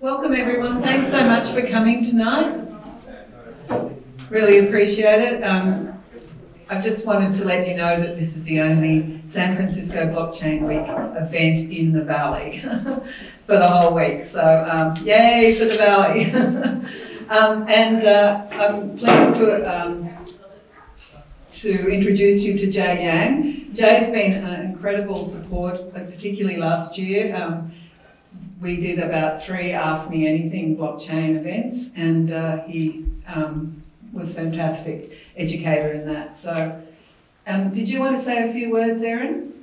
Welcome everyone. Thanks so much for coming tonight. Really appreciate it. Um, I just wanted to let you know that this is the only San Francisco Blockchain Week event in the Valley for the whole week. So um, yay for the Valley. um, and uh, I'm pleased to um, to introduce you to Jae Yang. Jae's been an incredible support, particularly last year. Um, we did about three Ask Me Anything blockchain events, and uh, he um, was fantastic educator in that. So, um, did you want to say a few words, Erin?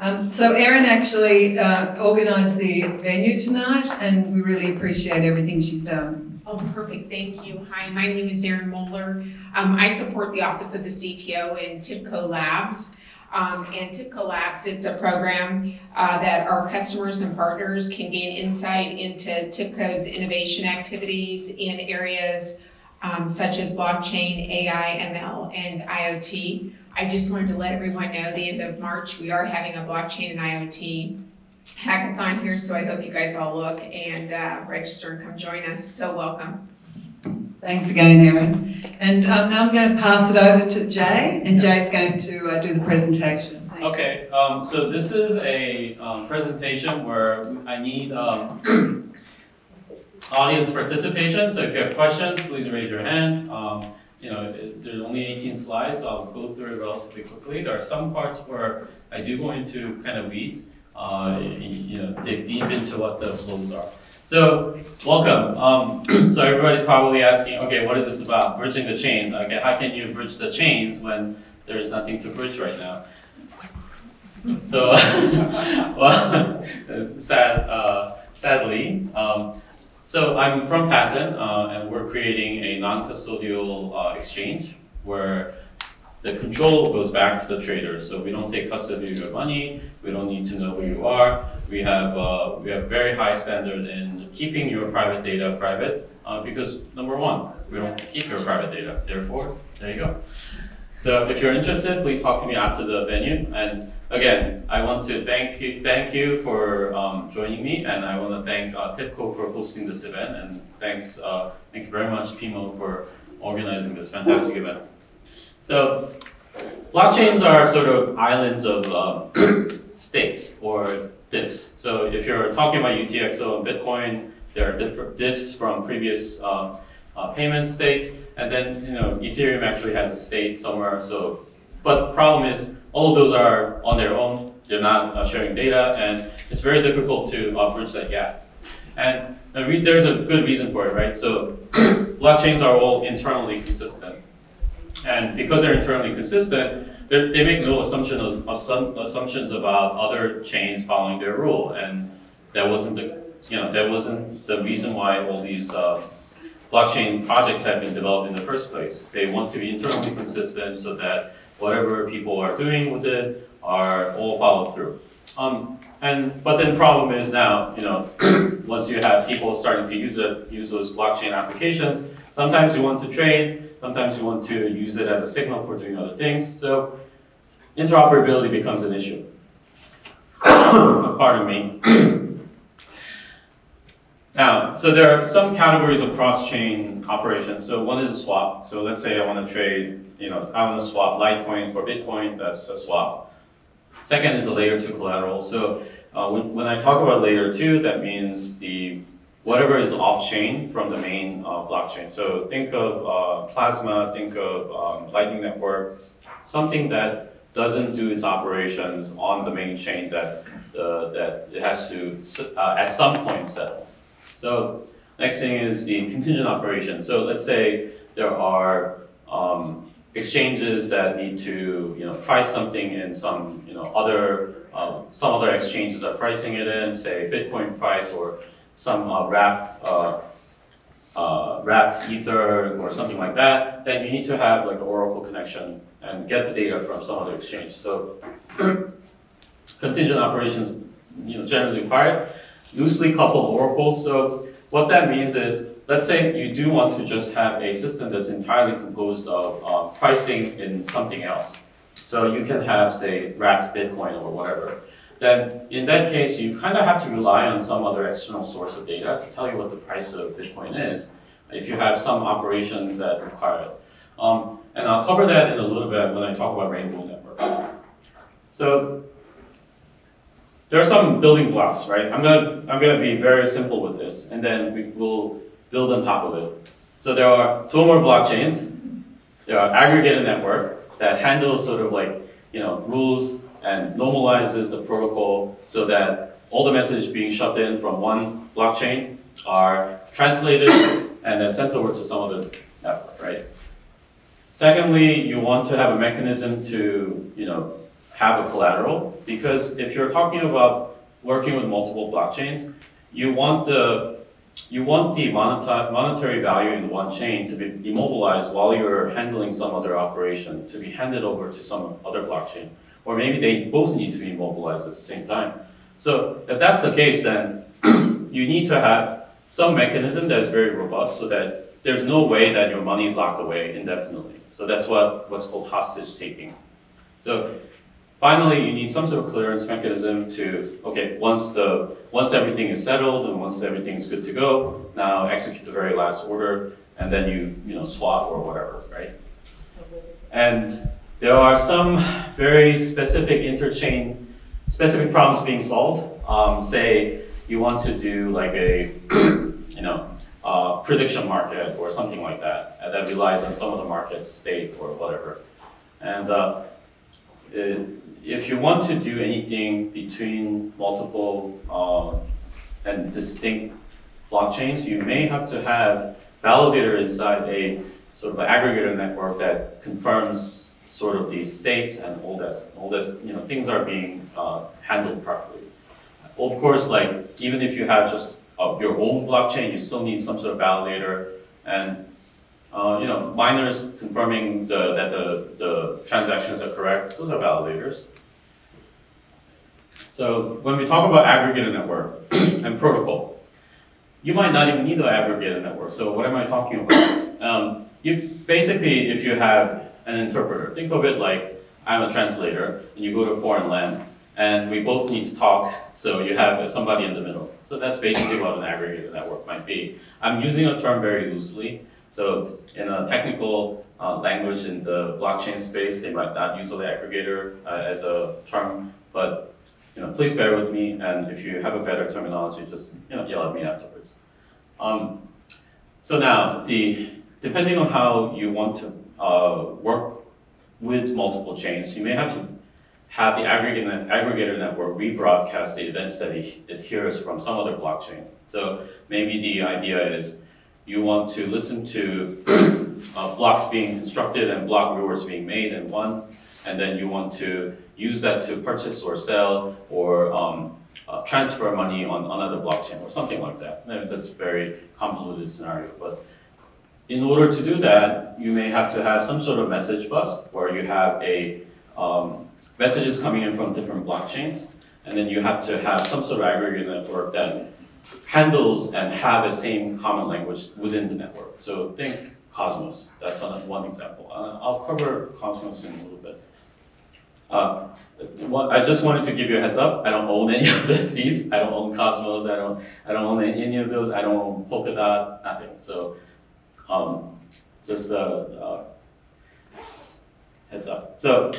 Um, so Erin actually uh, organised the venue tonight, and we really appreciate everything she's done. Oh, perfect. Thank you. Hi, my name is Erin Moeller. Um, I support the Office of the CTO in TIBCO Labs. Um, and TIBCO Labs, it's a program uh, that our customers and partners can gain insight into TIBCO's innovation activities in areas um, such as blockchain, AI, ML, and IoT. I just wanted to let everyone know the end of March, we are having a blockchain and IoT hackathon here, so I hope you guys all look and uh, register and come join us. So welcome. Thanks again, Erin. And um, now I'm going to pass it over to Jae, and Jae's going to uh, do the presentation. Thanks. Okay, um, so this is a um, presentation where I need um, audience participation. So if you have questions, please raise your hand. Um, you know, there's only 18 slides, so I'll go through it relatively quickly. There are some parts where I do go into kind of weeds, uh, you know, dig deep into what the flows are. So, welcome. Um, so everybody's probably asking, okay, what is this about? Bridging the chains. Okay, how can you bridge the chains when there's nothing to bridge right now? So, well, sad, uh, sadly, um, so I'm from Tacen, uh, and we're creating a non-custodial uh, exchange where the control goes back to the trader. So we don't take custody of your money. We don't need to know who you are. We have uh, we have very high standard in keeping your private data private uh, because number one, we don't keep your private data. Therefore, there you go. So if you're interested, please talk to me after the venue. And again, I want to thank you, thank you for um, joining me, and I want to thank uh, TIBCO for hosting this event, and thanks, uh, thank you very much, Pimo, for organizing this fantastic event. So blockchains are sort of islands of uh, states or diffs. So if you're talking about UTXO and Bitcoin, there are different diffs from previous uh, uh, payment states, and then you know Ethereum actually has a state somewhere. So, but the problem is all of those are on their own. They're not uh, sharing data, and it's very difficult to uh, bridge that gap. And there's a good reason for it, right? So blockchains are all internally consistent. And because they're internally consistent, they make no assumption of, assumptions about other chains following their rule. And that wasn't the, you know, that wasn't the reason why all these uh, blockchain projects have been developed in the first place. They want to be internally consistent so that whatever people are doing with it are all followed through. Um, and but then the problem is now, you know, once you have people starting to use it, use those blockchain applications, sometimes you want to trade, Sometimes you want to use it as a signal for doing other things. So interoperability becomes an issue. Pardon me. now, so there are some categories of cross-chain operations. So one is a swap. So let's say I want to trade, you know, I want to swap Litecoin for Bitcoin. That's a swap. Second is a layer two collateral. So uh, when, when I talk about layer two, that means the whatever is off-chain from the main uh, blockchain. So think of uh, Plasma, think of um, Lightning Network, something that doesn't do its operations on the main chain that, uh, that it has to, at some point, settle. So next thing is the contingent operation. So let's say there are um, exchanges that need to you know, price something in some you know, other, some other exchanges are pricing it in, say Bitcoin price or some uh, wrapped uh, uh, wrapped ether or something like that, then you need to have like an Oracle connection and get the data from some other exchange. So contingent operations, you know, generally required. Loosely coupled oracles. So what that means is, let's say you do want to just have a system that's entirely composed of uh, pricing in something else. So you can have, say, wrapped Bitcoin or whatever. Then in that case, you kind of have to rely on some other external source of data to tell you what the price of Bitcoin is, if you have some operations that require it. Um, and I'll cover that in a little bit when I talk about Rainbow Network. So there are some building blocks, right? I'm gonna, I'm gonna be very simple with this, and then we will build on top of it. So there are two more blockchains. There are aggregated network that handles sort of like, you know, rules and normalizes the protocol so that all the messages being shoved in from one blockchain are translated and then sent over to some other network, right? Secondly, you want to have a mechanism to, you know, have a collateral because if you're talking about working with multiple blockchains, you want the you want the moneta- monetary value in one chain to be immobilized while you're handling some other operation to be handed over to some other blockchain. Or maybe they both need to be immobilized at the same time. So if that's the case, then you need to have some mechanism that is very robust so that there's no way that your money is locked away indefinitely. So that's what, what's called hostage taking. So Finally, you need some sort of clearance mechanism to, okay, once the, once everything is settled and once everything is good to go, now execute the very last order, and then you, you know, swap or whatever, right? And there are some very specific interchain, specific problems being solved. Um, say you want to do like a, you know, uh, prediction market or something like that, that relies on some of the market state or whatever. And uh, it, if you want to do anything between multiple uh, and distinct blockchains, you may have to have validator inside a sort of aggregator network that confirms sort of these states and all that, all this, you know, things are being uh, handled properly. Of course, like even if you have just uh, your own blockchain, you still need some sort of validator and uh, you know, miners confirming the, that the, the transactions are correct, those are validators. So when we talk about aggregated network and protocol, you might not even need an aggregated network. So what am I talking about? Um, you basically, if you have an interpreter, think of it like I'm a translator, and you go to a foreign land, and we both need to talk, so you have somebody in the middle. So that's basically what an aggregator network might be. I'm using a term very loosely. So in a technical uh, language in the blockchain space, they might not use the aggregator uh, as a term, but you know, please bear with me, and if you have a better terminology, just you know, yell at me afterwards. Um, so now, the depending on how you want to uh, work with multiple chains, you may have to have the aggregator, network rebroadcast the events that it, hears from some other blockchain. So maybe the idea is you want to listen to uh, blocks being constructed and block rewards being made and one, and then you want to use that to purchase or sell or um, uh, transfer money on another blockchain or something like that. That's a very convoluted scenario. But in order to do that, you may have to have some sort of message bus where you have a um, messages coming in from different blockchains, and then you have to have some sort of aggregate network that handles and have the same common language within the network. So think Cosmos. That's one example. Uh, I'll cover Cosmos in a little bit. Uh, I just wanted to give you a heads up. I don't own any of these. I don't own Cosmos. I don't. I don't own any of those. I don't own Polkadot. Nothing. So, um, just a uh, heads up. So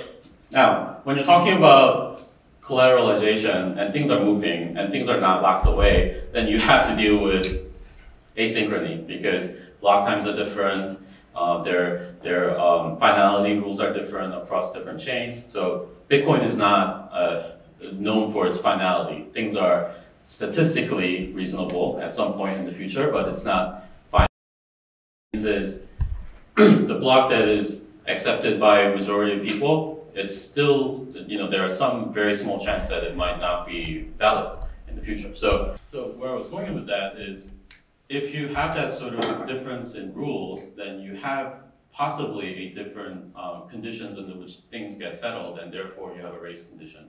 now, when you're talking about collateralization and things are moving and things are not locked away, then you have to deal with asynchrony because block times are different. Uh, their their um, finality rules are different across different chains. So Bitcoin is not uh, known for its finality. Things are statistically reasonable at some point in the future, but it's not. Is the block that is accepted by a majority of people, it's still, you know, there are some very small chance that it might not be valid in the future. So, so where I was going with that is if you have that sort of difference in rules, then you have possibly a different um, conditions under which things get settled, and therefore you have a race condition.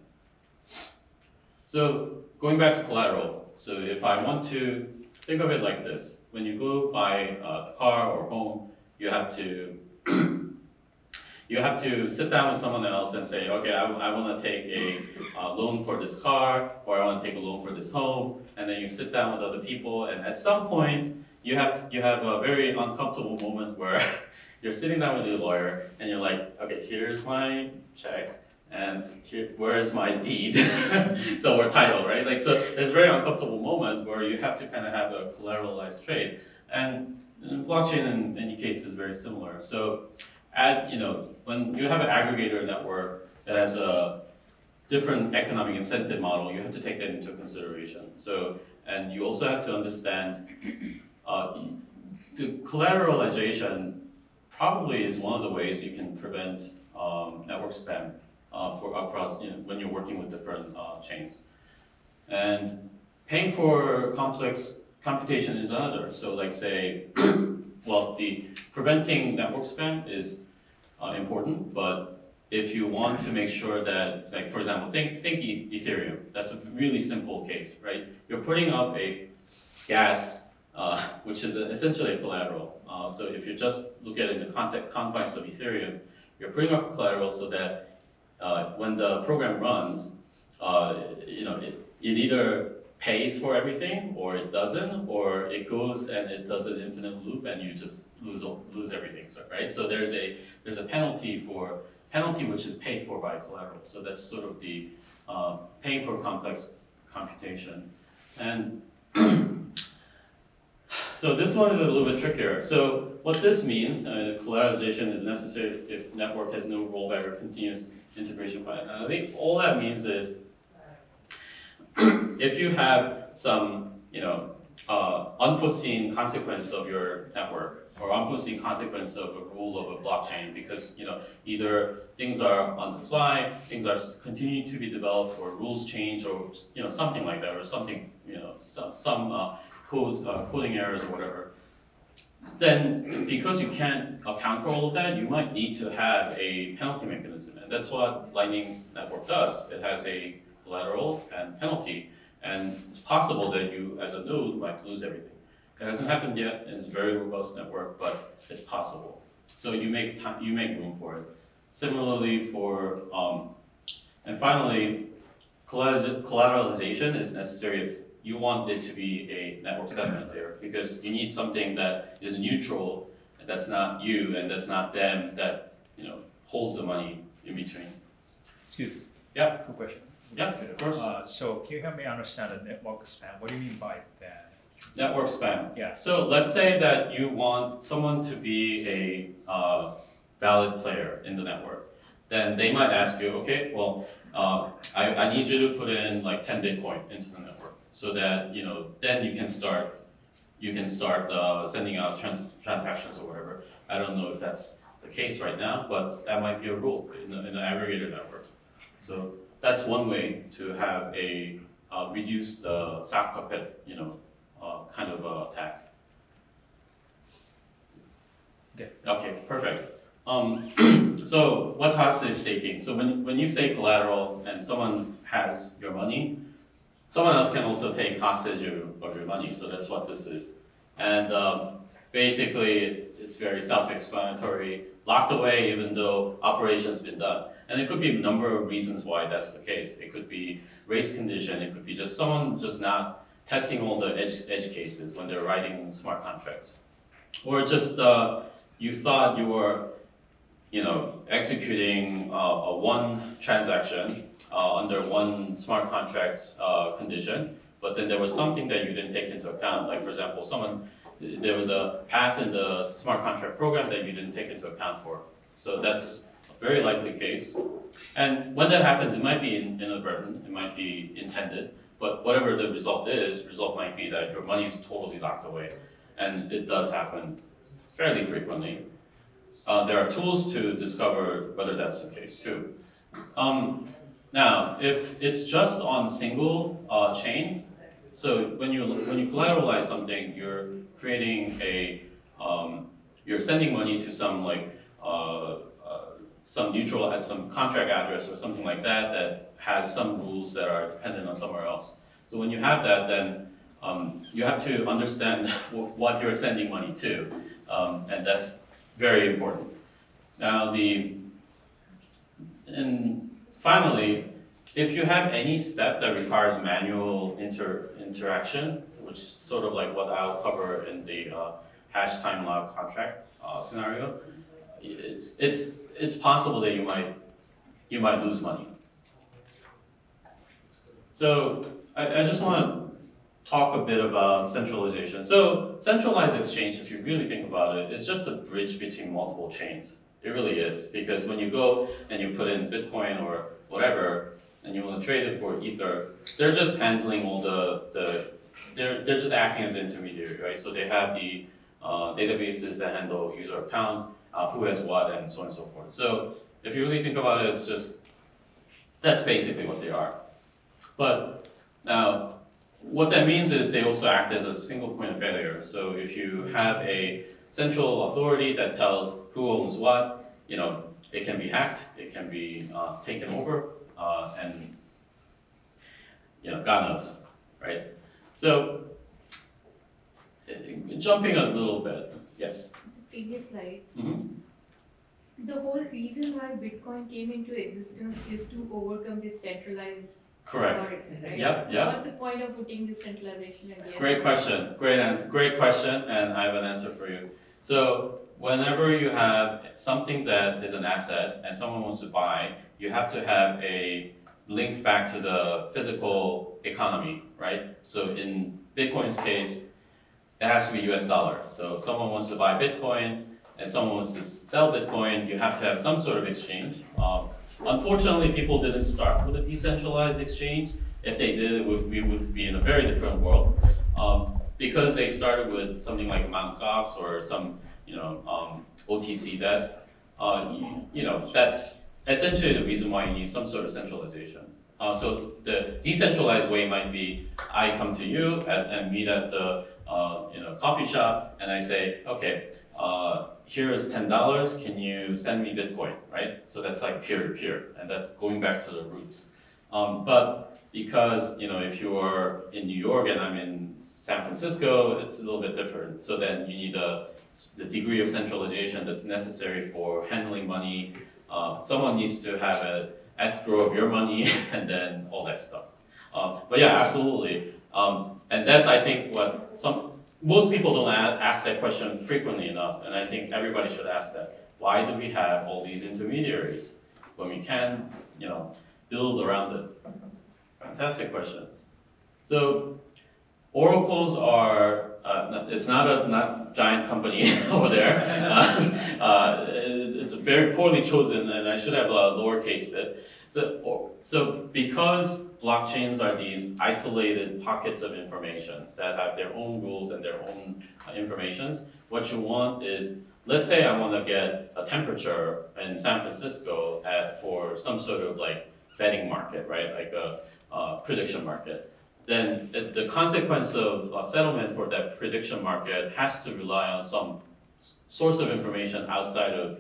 So going back to collateral, so if I want to think of it like this, when you go buy a car or home, you have to you have to sit down with someone else and say, okay, I, I want to take a uh, loan for this car, or I want to take a loan for this home, and then you sit down with other people, and at some point, you have you have a very uncomfortable moment where you're sitting down with your lawyer, and you're like, okay, here's my check, and here, where's my deed? so we're title, right? Like so, there's a very uncomfortable moment where you have to kind of have a collateralized trade, and blockchain in many cases is very similar. So, at you know, when you have an aggregator network that has a different economic incentive model, you have to take that into consideration. So, and you also have to understand uh, the collateralization probably is one of the ways you can prevent um, network spam uh, for across you know, when you're working with different uh, chains. And paying for complex computation is another. So, like say, well, the preventing network spam is uh, important, but if you want to make sure that, like for example, think think Ethereum. That's a really simple case, right? You're putting up a gas, uh, which is essentially a collateral. Uh, so if you just look at it in the context confines of Ethereum, you're putting up collateral so that uh, when the program runs, uh, you know, it, it either pays for everything or it doesn't, or it goes and it does an infinite loop and you just lose lose everything, right? So there's a there's a penalty for penalty which is paid for by collateral. So that's sort of the uh, paying for complex computation. And so this one is a little bit trickier. So what this means, uh, collateralization is necessary if network has no rollback or continuous integration plan. And I think all that means is if you have some, you know, uh, unforeseen consequence of your network, or unforeseen consequence of a rule of a blockchain because you know either things are on the fly, things are continuing to be developed, or rules change, or you know something like that, or something you know some some uh, code uh, coding errors or whatever. Then, because you can't account for all of that, you might need to have a penalty mechanism, and that's what Lightning Network does. It has a collateral and penalty, and it's possible that you, as a node, might lose everything. It hasn't happened yet. It's a very robust network, but it's possible. So you make time, you make room for it. Similarly for, um, and finally, collateralization is necessary if you want it to be a network settlement layer because you need something that is neutral, that's not you and that's not them, that you know holds the money in between. Excuse me. Yeah. Quick question. Yeah, of course. Uh, so can you help me understand the network spam? What do you mean by that? Network spam. Yeah. So let's say that you want someone to be a uh, valid player in the network. Then they might ask you, okay, well, uh, I, I need you to put in like 10 Bitcoin into the network so that, you know, then you can start, you can start uh, sending out trans transactions or whatever. I don't know if that's the case right now, but that might be a rule in, the, in the aggregator network. So that's one way to have a uh, reduced uh, sock puppet, you know, uh, kind of uh, attack. Okay. Okay, perfect. Um, so what's hostage taking? So when, when you say collateral and someone has your money, someone else can also take hostage of, of your money. So that's what this is. And um, basically, it's very self-explanatory, locked away even though operation's been done. And it could be a number of reasons why that's the case. It could be race condition. It could be just someone just not testing all the edge, edge cases when they're writing smart contracts. Or just uh, you thought you were you know, executing uh, a one transaction uh, under one smart contract uh, condition, but then there was something that you didn't take into account. Like for example, someone, there was a path in the smart contract program that you didn't take into account for. So that's a very likely case. And when that happens, it might be inadvertent, it might be intended, but whatever the result is, result might be that your money is totally locked away. And it does happen fairly frequently. Uh, there are tools to discover whether that's the case too. Um, now, if it's just on single uh, chain, so when you when you collateralize something, you're creating a um, you're sending money to some like uh, uh some neutral at some contract address or something like that that has some rules that are dependent on somewhere else. So when you have that, then um, you have to understand what you're sending money to, um, and that's very important. Now the and finally, if you have any step that requires manual inter, interaction, which is sort of like what I'll cover in the uh, hash time lock contract uh, scenario, it's, it's possible that you might you might lose money. So I, I just want to talk a bit about centralization. So centralized exchange, if you really think about it, is just a bridge between multiple chains. It really is because when you go and you put in Bitcoin or whatever, and you want to trade it for Ether, they're just handling all the the they're they're just acting as intermediary, right? So they have the uh, databases that handle user account, uh, who has what, and so on and so forth. So if you really think about it, it's just that's basically what they are. But now, what that means is they also act as a single point of failure. So if you have a central authority that tells who owns what, you know, it can be hacked, it can be uh, taken over, uh, and you know, God knows, right? So jumping a little bit, yes. previous slide, Mhm. the whole reason why Bitcoin came into existence is to overcome this centralized Correct. right? Yep, So yep. What's the point of putting this centralization again? Great question. Great answer. Great question, and I have an answer for you. So whenever you have something that is an asset and someone wants to buy, you have to have a link back to the physical economy, right? So in Bitcoin's case, it has to be US dollar. So someone wants to buy Bitcoin and someone wants to sell Bitcoin, you have to have some sort of exchange. Um, unfortunately, people didn't start with a decentralized exchange. If they did, would, we would be in a very different world. Um, because they started with something like Mt. Gox or some, you know, um, OTC desk, uh, you, you know, that's essentially the reason why you need some sort of centralization. Uh, so the decentralized way might be I come to you and, and meet at the uh, you know coffee shop and I say, okay, uh, here is ten dollars. Can you send me Bitcoin? Right. So that's like peer to peer, and that's going back to the roots. Um, but because you know if you're in New York and I'm in San Francisco, it's a little bit different. So then you need a the degree of centralization that's necessary for handling money. Uh, someone needs to have an escrow of your money and then all that stuff. Um, but yeah, absolutely. Um, and that's I think what some most people don't ask that question frequently enough, and I think everybody should ask that. Why do we have all these intermediaries when we can, you know, build around it? Fantastic question. So oracles are uh, it's not a not giant company over there. Uh, uh, it's, it's very poorly chosen, and I should have uh, lowercased it. So, or- so because blockchains are these isolated pockets of information that have their own rules and their own uh, informations, what you want is, let's say I want to get a temperature in San Francisco at, for some sort of like betting market, right? Like a uh, prediction market then the consequence of a settlement for that prediction market has to rely on some source of information outside of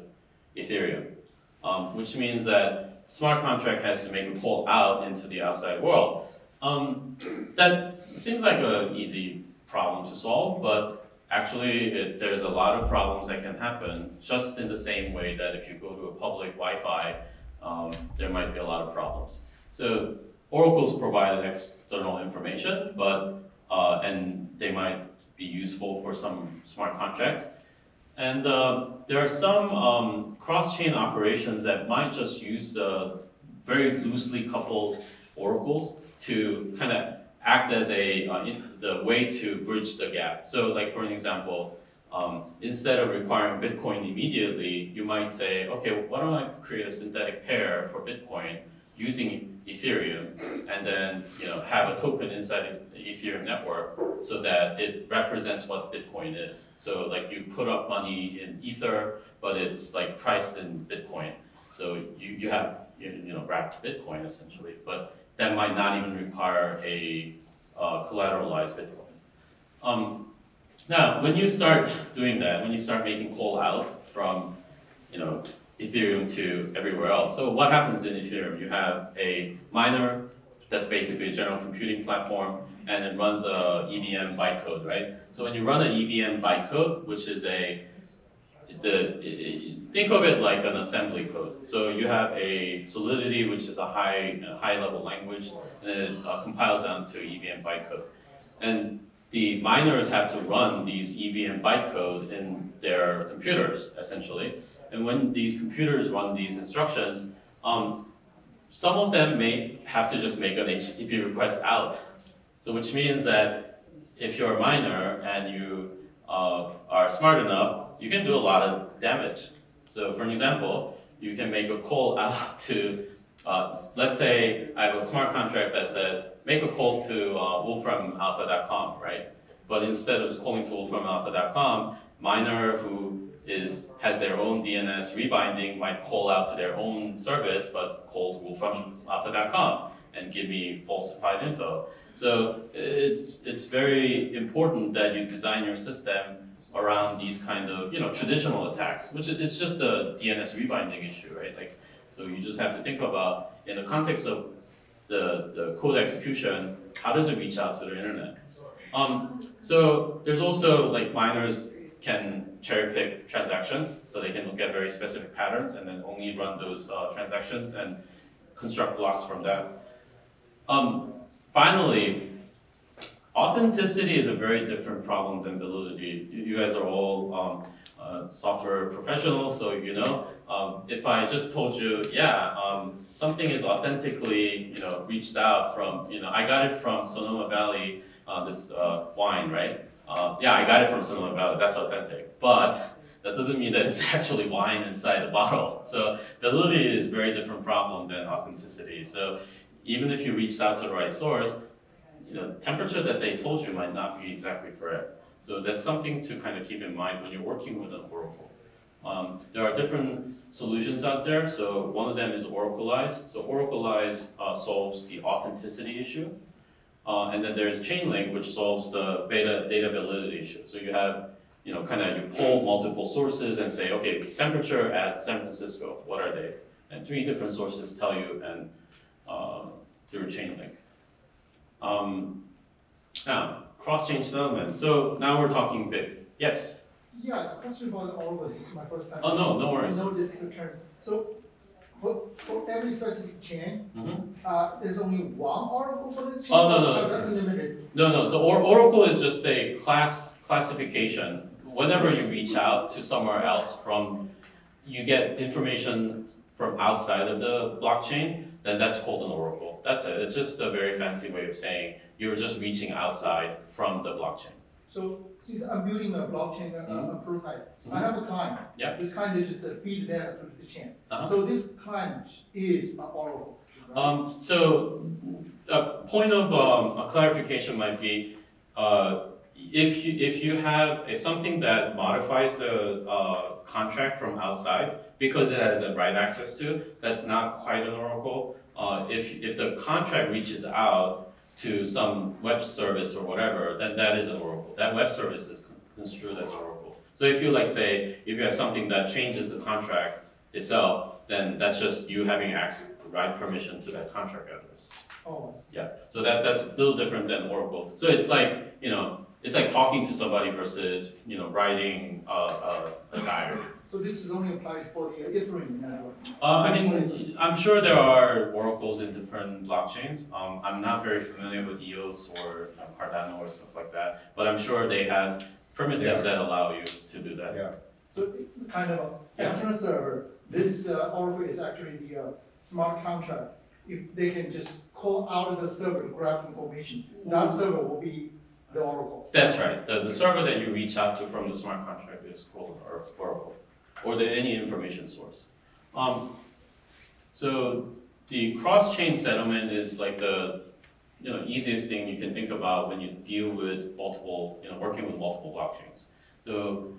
Ethereum, um, which means that smart contract has to make a call out into the outside world. Um, that seems like an easy problem to solve, but actually it, there's a lot of problems that can happen just in the same way that if you go to a public Wi-Fi, um, there might be a lot of problems. So oracles provide external information, but uh, and they might be useful for some smart contracts. And uh, there are some um, cross-chain operations that might just use the very loosely coupled oracles to kind of act as a uh, the way to bridge the gap. So, like for an example, um, instead of requiring Bitcoin immediately, you might say, okay, why don't I create a synthetic pair for Bitcoin using Ethereum, and then you know have a token inside the Ethereum network so that it represents what Bitcoin is. So like you put up money in Ether, but it's like priced in Bitcoin. So you, you have you, know wrapped Bitcoin essentially, but that might not even require a uh, collateralized Bitcoin. Um, now, when you start doing that, when you start making call out from, you know, Ethereum to everywhere else. So what happens in Ethereum? You have a miner that's basically a general computing platform, and it runs a EVM bytecode, right? So when you run an EVM bytecode, which is a the think of it like an assembly code. So you have a Solidity, which is a high, a high level language, and it uh, compiles down to EVM bytecode. And the miners have to run these EVM bytecode in their computers, essentially. And when these computers run these instructions, um, some of them may have to just make an HTTP request out. So which means that if you're a miner and you uh, are smart enough, you can do a lot of damage. So for an example, you can make a call out to, uh, let's say I have a smart contract that says, make a call to uh, wolframalpha.com, right? But instead of calling to wolframalpha.com, miner who is has their own DNS rebinding might call out to their own service, but calls alpha.com and give me falsified info. So it's it's very important that you design your system around these kind of you know traditional attacks, which it's just a DNS rebinding issue, right? Like so you just have to think about in the context of the the code execution, how does it reach out to the internet? Um, so there's also like miners can cherry pick transactions, so they can look at very specific patterns and then only run those uh, transactions and construct blocks from that. Um, finally, authenticity is a very different problem than validity. You, guys are all um, uh, software professionals, so you know. Um, if I just told you, yeah, um, something is authentically, you know, reached out from, you know, I got it from Sonoma Valley, uh, this uh, wine, right? Uh, yeah, I got it from Sonoma Valley. That's authentic, but that doesn't mean that it's actually wine inside the bottle. So validity is a very different problem than authenticity. So even if you reached out to the right source, you know, temperature that they told you might not be exactly correct. So that's something to kind of keep in mind when you're working with an Oracle. Um, there are different solutions out there. So one of them is Oraclize. So Oraclize uh, solves the authenticity issue. Uh, and then there's Chainlink, which solves the beta data validity issue. So you have, you know, kind of you pull multiple sources and say, okay, temperature at San Francisco, what are they? And three different sources tell you, and uh, through Chainlink. Um, now, cross-chain settlement. So now we're talking big. Yes. Yeah, question about this my first time. Oh no, no worries. I know this term. So for, for every specific chain, Mhm. uh, there's only one Oracle for this chain? Oh, no, no, no. unlimited? No, no. So or- Oracle is just a class classification. Whenever you reach out to somewhere else from, you get information from outside of the blockchain, then that's called an Oracle. That's it. It's just a very fancy way of saying you're just reaching outside from the blockchain. So since I'm building a blockchain, uh, Mhm. a prototype, I have a client. Yeah. This client is just uh, feed data to the chain. Uh-huh. So this client is an Oracle, right? Um, so a point of um, a clarification might be, uh, if you, if you have a, something that modifies the uh, contract from outside, because it has a write access to, that's not quite an oracle. Uh, if, if the contract reaches out to some web service or whatever, then that is an oracle. That web service is construed as oracle. So if you like say, if you have something that changes the contract itself, then that's just you having access, right permission to that contract address. Oh, Yeah, so that, that's a little different than Oracle. So it's like, you know, it's like talking to somebody versus, you know, writing a, a, a diary. So this is only applies for the Ethereum network. Uh, I mean, I'm sure there are oracles in different blockchains. Um, I'm not very familiar with EOS or uh, Cardano or stuff like that, but I'm sure they have primitives that allow you to do that. Yeah. So kind of Yeah. external server, this uh, Oracle is actually the uh, smart contract. If they can just call out of the server to grab information, that server will be the Oracle. That's right. The, the server that you reach out to from the smart contract is called or- Oracle, or the, any information source. Um, so the cross-chain settlement is like the you know easiest thing you can think about when you deal with multiple you know working with multiple blockchains. So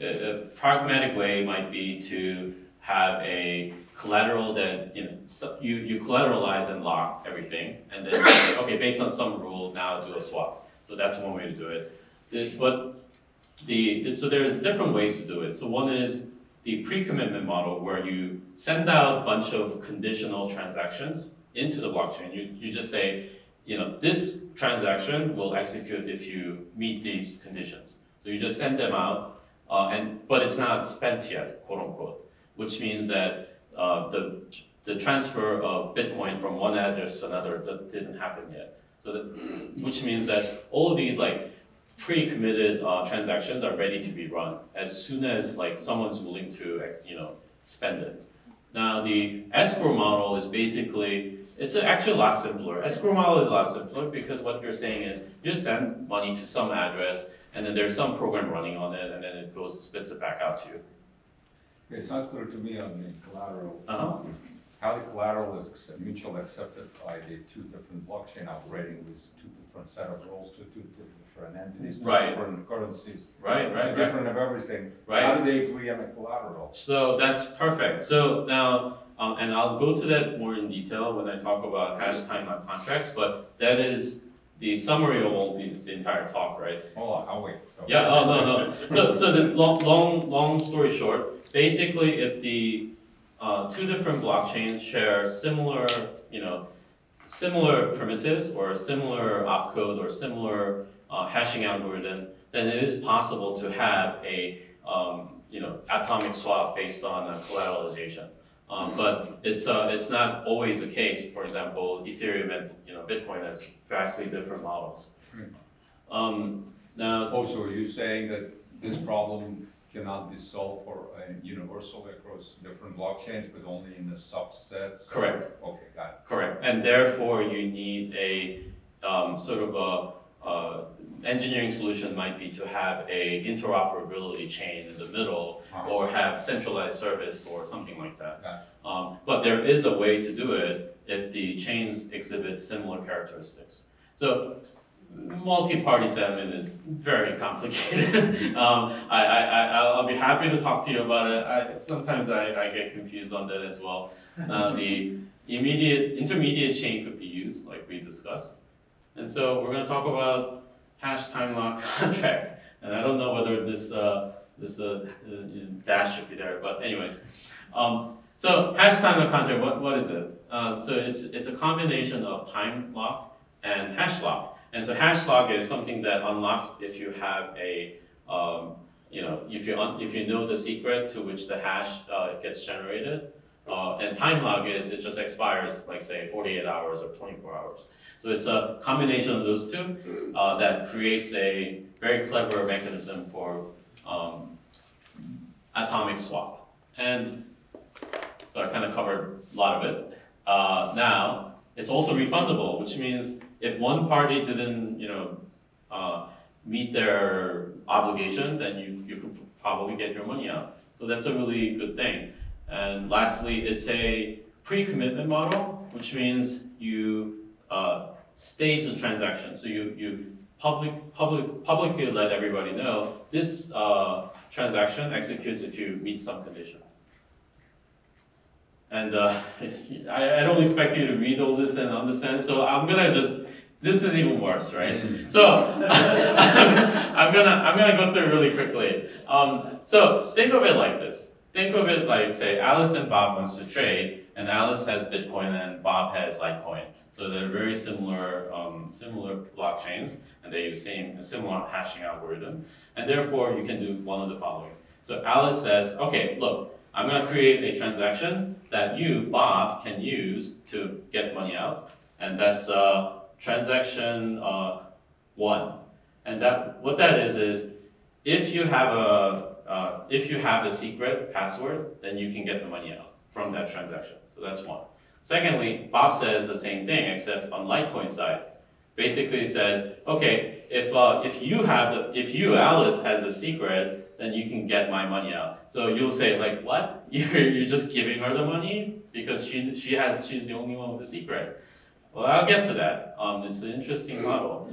a, a pragmatic way might be to have a collateral that you know you you collateralize and lock everything, and then say, okay based on some rule now do a swap. So that's one way to do it. The, but the, the- so there's different ways to do it. So one is the pre-commitment model where you send out a bunch of conditional transactions into the blockchain. You, you just say, you know, this transaction will execute if you meet these conditions. So you just send them out, uh, and but it's not spent yet, quote unquote. which means that uh, the the transfer of Bitcoin from one address to another that didn't happen yet. So that, which means that all of these like pre-committed uh, transactions are ready to be run as soon as like someone's willing to you know spend it. Now the escrow model is basically it's actually a lot simpler. Escrow model is a lot simpler because what you're saying is you just send money to some address and then there's some program running on it and then it goes spits it back out to you. It's not clear to me on the collateral, Uh-huh. How the collateral is accept- mutually accepted by the two different blockchain operating with two different set of rules, to two different entities, two Right. different currencies. Right, right, two right. Different of everything. Right. How do they agree on the collateral? So that's perfect. So now, um, and I'll go to that more in detail when I talk about hash time lock contracts, but that is the summary of all the, the entire talk, right? Hold on, I'll wait. Yeah, oh, no, no. So, so the long, long, long story short, basically if the, uh, two different blockchains share similar, you know, similar primitives or similar opcode or similar, uh, hashing algorithm, then it is possible to have a, um, you know, atomic swap based on uh, collateralization. Um, but it's, uh, it's not always the case. For example, Ethereum and, you know, Bitcoin has vastly different models. Um, now, Also, are you saying that this problem cannot be solved for uh, universally across different blockchains, but only in a subset? Correct. Okay, got it. Correct, and therefore you need a um, sort of a, uh, engineering solution might be to have a interoperability chain in the middle Uh-huh. or have centralized service or something like that. Um, but there is a way to do it if the chains exhibit similar characteristics. So multi-party settlement is very complicated. um, I, I, I, I'll I'll be happy to talk to you about it. I, sometimes I, I get confused on that as well. Uh, the immediate, intermediate chain could be used, like we discussed. And so we're gonna talk about hash time lock contract. And I don't know whether this, uh, this, uh, uh, dash should be there, but anyways. Um, so hash time lock contract, what, what is it? Uh, so it's, it's a combination of time lock and hash lock. And so hash lock is something that unlocks if you have a, um, you know, if you, if you know the secret to which the hash, uh, gets generated. Uh, and time lock is, it just expires, like say, forty-eight hours or twenty-four hours. So it's a combination of those two, uh, that creates a very clever mechanism for, um, atomic swap. And, so I kind of covered a lot of it. Uh, now, it's also refundable, which means if one party didn't, you know, uh, meet their obligation, then you, you could probably get your money out. So that's a really good thing. And lastly, it's a pre-commitment model, which means you uh, stage the transaction. So you, you public, public, publicly let everybody know this uh, transaction executes if you meet some condition. And uh, I, I don't expect you to read all this and understand, so I'm gonna just, this is even worse, right? So I'm gonna I'm gonna go through really quickly. Um, so think of it like this. Think of it like say Alice and Bob wants to trade, and Alice has Bitcoin and Bob has Litecoin. So they're very similar um, similar blockchains, and they use same a similar hashing algorithm, and therefore you can do one of the following. So Alice says, okay, look, I'm gonna create a transaction that you Bob can use to get money out, and that's uh, transaction uh, one. And that what that is is if you have a uh, if you have the secret password, then you can get the money out from that transaction. So that's one. Secondly, Bob says the same thing except on Litecoin side. Basically says, okay, if uh, if you have the if you Alice has a secret, then you can get my money out. So you'll say like, what? You're you're just giving her the money because she she has she's the only one with the secret. Well, I'll get to that. Um, it's an interesting model.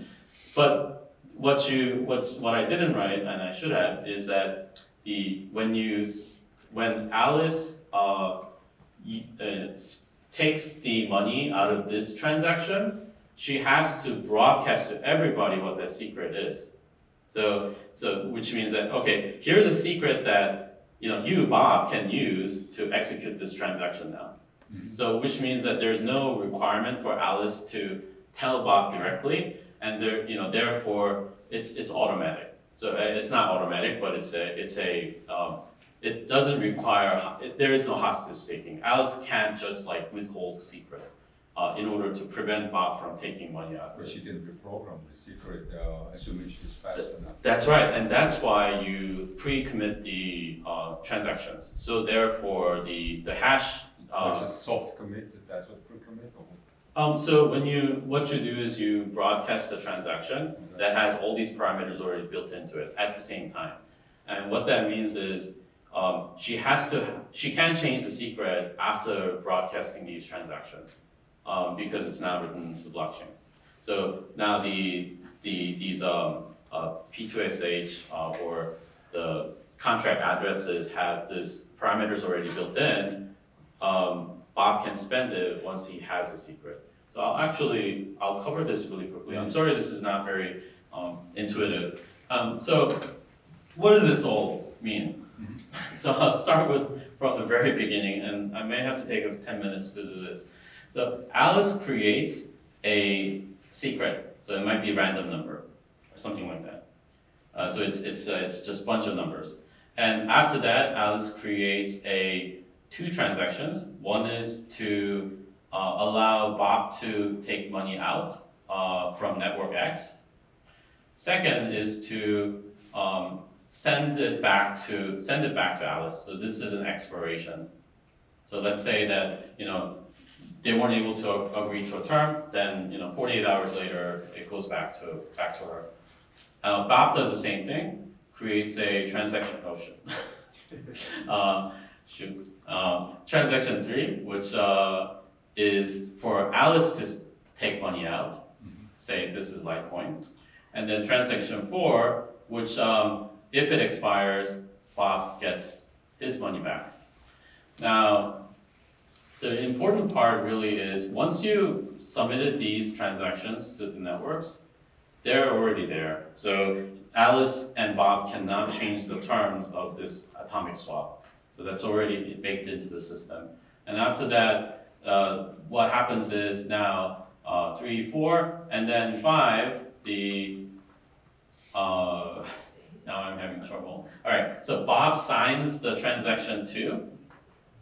But what you what what I didn't write and I should have is that the when you when Alice uh, uh, takes the money out of this transaction, she has to broadcast to everybody what that secret is. So so which means that okay, here's a secret that you know you Bob can use to execute this transaction now. So which means that there's no requirement for Alice to tell Bob directly, and there, you know, therefore it's it's automatic. So uh, it's not automatic, but it's a it's a um, it doesn't require, it- there is no hostage taking. Alice can't just like withhold secret uh, in order to prevent Bob from taking money out. But she didn't reprogram the secret, uh, assuming she's fast enough. That's right, and that's why you pre-commit the uh, transactions. So therefore, the, the hash. Uh, Which is soft committed, that's what pre-commit or? Um, so when you, what you do is you broadcast a transaction that has all these parameters already built into it at the same time. And what that means is, um, she has to, she can change the secret after broadcasting these transactions, um, because it's now written into the blockchain. So now the, the, these, um, uh, P2SH, uh, or the contract addresses have this parameters already built in, um, Bob can spend it once he has a secret. So I'll actually, I'll cover this really quickly. I'm sorry this is not very um, intuitive. Um, so what does this all mean? So I'll start with from the very beginning, and I may have to take 10 minutes to do this. So Alice creates a secret. So it might be a random number or something like that. Uh, so it's, it's, uh, it's just a bunch of numbers. And after that, Alice creates a two transactions. One is to uh, allow Bob to take money out uh, from network X. Second is to um, send it back to send it back to Alice. So this is an expiration. So let's say that you know they weren't able to agree to a term, then you know 48 hours later it goes back to back to her. Uh, Bob does the same thing, creates a transaction. Oh shit. Shoot. Um, transaction three, which uh, is for Alice to take money out, say this is Litecoin. And then transaction four, which um, if it expires, Bob gets his money back. Now, the important part really is once you submitted these transactions to the networks, they're already there. So Alice and Bob cannot change the terms of this atomic swap. So that's already baked into the system. And after that, uh, what happens is now uh, three, four, and then five, the, uh, now I'm having trouble. All right, so Bob signs the transaction two,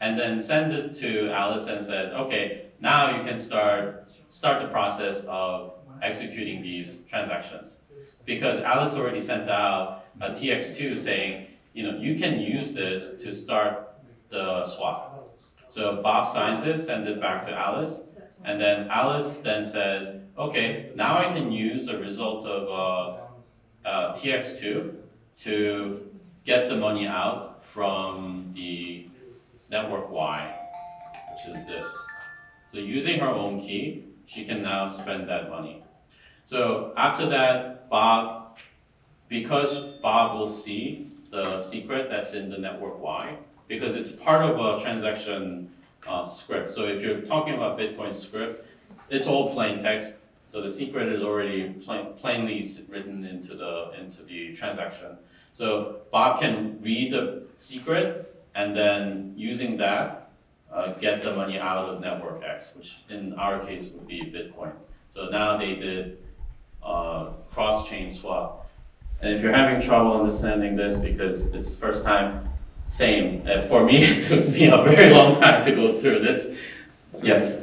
and then send it to Alice and says, okay, now you can start, start the process of executing these transactions. Because Alice already sent out a TX2 saying, you know, you can use this to start the swap. So Bob signs it, sends it back to Alice, and then Alice then says, okay, now I can use the result of uh, uh, TX2 to get the money out from the network Y, which is this. So using her own key, she can now spend that money. So after that, Bob, because Bob will see the secret that's in the network Y, because it's part of a transaction uh, script. So if you're talking about Bitcoin script, it's all plain text. So the secret is already plain, plainly written into the into the transaction. So Bob can read the secret and then using that uh, get the money out of network X, which in our case would be Bitcoin. So now they did uh, cross-chain swap. And if you're having trouble understanding this because it's first time, same. Uh, for me, it took me a very long time to go through this. Yes.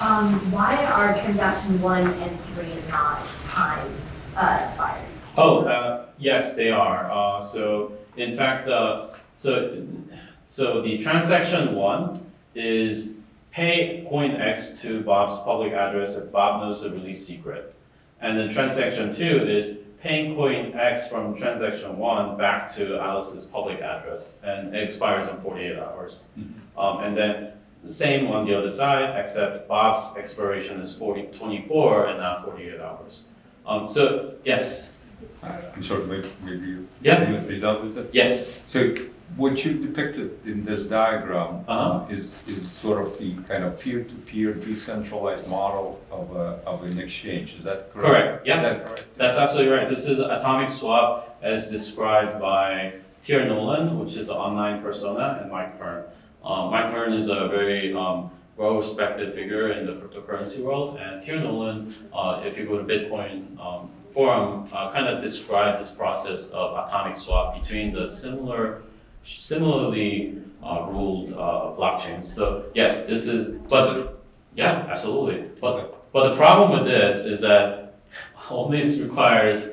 Um, why are transaction one and three not time uh, expired? Oh, uh, yes, they are. Uh, so in fact, uh, so so the transaction one is pay coin X to Bob's public address if Bob knows the release secret, and then transaction two is paying coin X from transaction one back to Alice's public address, and it expires in 48 hours. Um, and then the same on the other side, except Bob's expiration is 40, 24 and not 48 hours. Um, so yes, I'm sorry, maybe, maybe you. Yeah. You be done with it? yes. So what you depicted in this diagram Uh-huh. is, is sort of the kind of peer-to-peer decentralized model of a, of an exchange, is that correct? Correct, yeah. Is that correct? That's absolutely right. This is atomic swap as described by Tier Nolan, which is an online persona, and Mike Hearn. Um, Mike Hearn is a very um, well-respected figure in the cryptocurrency world, and Tier Nolan, uh, if you go to Bitcoin um, forum, uh, kind of described this process of atomic swap between the similar similarly uh, ruled uh, blockchains. So yes, this is, but yeah, absolutely. But but the problem with this is that all this requires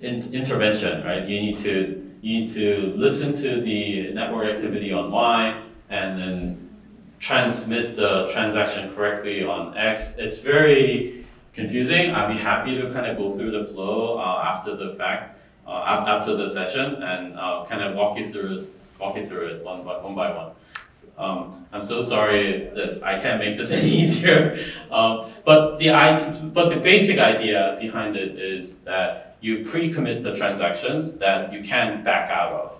in, intervention, right? You need to you need to listen to the network activity on Y and then transmit the transaction correctly on X. It's very confusing. I'd be happy to kind of go through the flow uh, after the fact, uh, after the session, and uh, kind of walk you through it, walk you through it one by one by one. Um, I'm so sorry that I can't make this any easier. Um, but the but the basic idea behind it is that you pre-commit the transactions that you can back out of.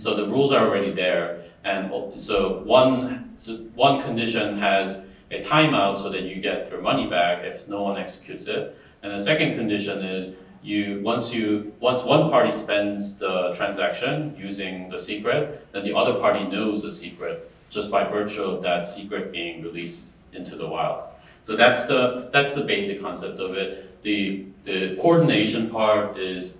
So the rules are already there, and so one so one condition has a timeout so that you get your money back if no one executes it. And the second condition is you once you once one party spends the transaction using the secret, then the other party knows the secret just by virtue of that secret being released into the wild. So that's the that's the basic concept of it. The the coordination part is